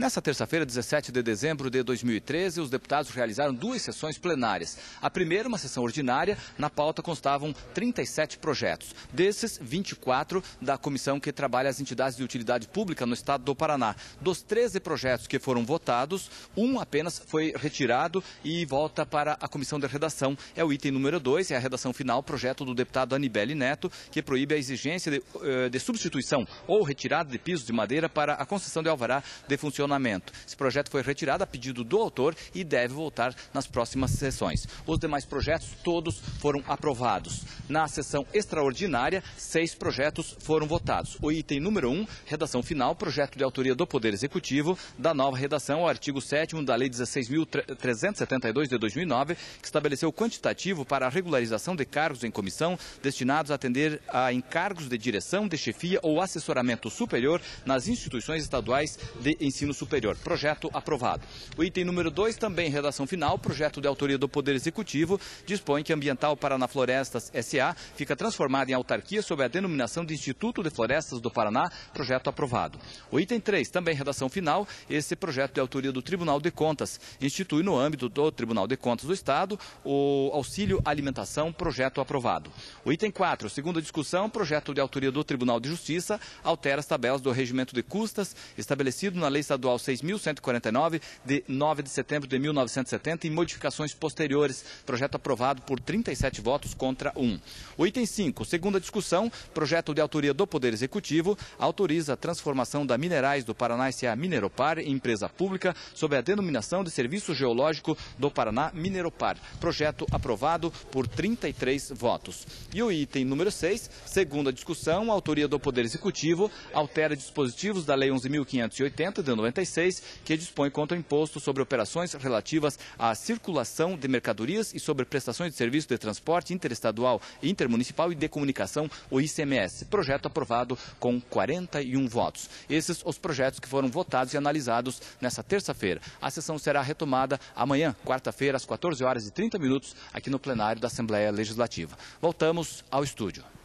Nessa terça-feira, 17 de dezembro de 2013, os deputados realizaram duas sessões plenárias. A primeira, uma sessão ordinária, na pauta constavam 37 projetos. Desses, 24 da comissão que trabalha as entidades de utilidade pública no estado do Paraná. Dos 13 projetos que foram votados, um apenas foi retirado e volta para a comissão de redação. É o item número 2, é a redação final, projeto do deputado Anibele Neto, que proíbe a exigência de, eh, de substituição ou retirada de pisos de madeira para a concessão de alvará de funcionamento funcionamento. Esse projeto foi retirado a pedido do autor e deve voltar nas próximas sessões. Os demais projetos, todos foram aprovados. Na sessão extraordinária, seis projetos foram votados. O item número 1, um, redação final, projeto de autoria do Poder Executivo, da nova redação ao artigo 7 da Lei 16.372 de 2009, que estabeleceu o quantitativo para a regularização de cargos em comissão destinados a atender a encargos de direção, de chefia ou assessoramento superior nas instituições estaduais de ensino superior. Projeto aprovado. O item número 2, também redação final, projeto de autoria do Poder Executivo, dispõe que Ambiental Paraná Florestas SA fica transformada em autarquia sob a denominação de Instituto de Florestas do Paraná, projeto aprovado. O item 3, também redação final, esse projeto de autoria do Tribunal de Contas, institui no âmbito do Tribunal de Contas do Estado o auxílio alimentação, projeto aprovado. O item 4, segunda discussão, projeto de autoria do Tribunal de Justiça, altera as tabelas do regimento de custas estabelecido na Lei Estadual Estadual 6.149, de 9 de setembro de 1970, e modificações posteriores. Projeto aprovado por 37 votos contra 1. O item 5, segunda discussão, projeto de autoria do Poder Executivo, autoriza a transformação da Minerais do Paraná S.A. Mineropar em empresa pública sob a denominação de Serviço Geológico do Paraná Mineropar. Projeto aprovado por 33 votos. E o item número 6, segunda discussão, autoria do Poder Executivo, altera dispositivos da Lei 11.580 de 90 que dispõe contra o imposto sobre operações relativas à circulação de mercadorias e sobre prestações de serviço de transporte interestadual, intermunicipal e de comunicação, o ICMS. Projeto aprovado com 41 votos. Esses os projetos que foram votados e analisados nessa terça-feira. A sessão será retomada amanhã, quarta-feira, às 14 horas e 30 minutos, aqui no plenário da Assembleia Legislativa. Voltamos ao estúdio.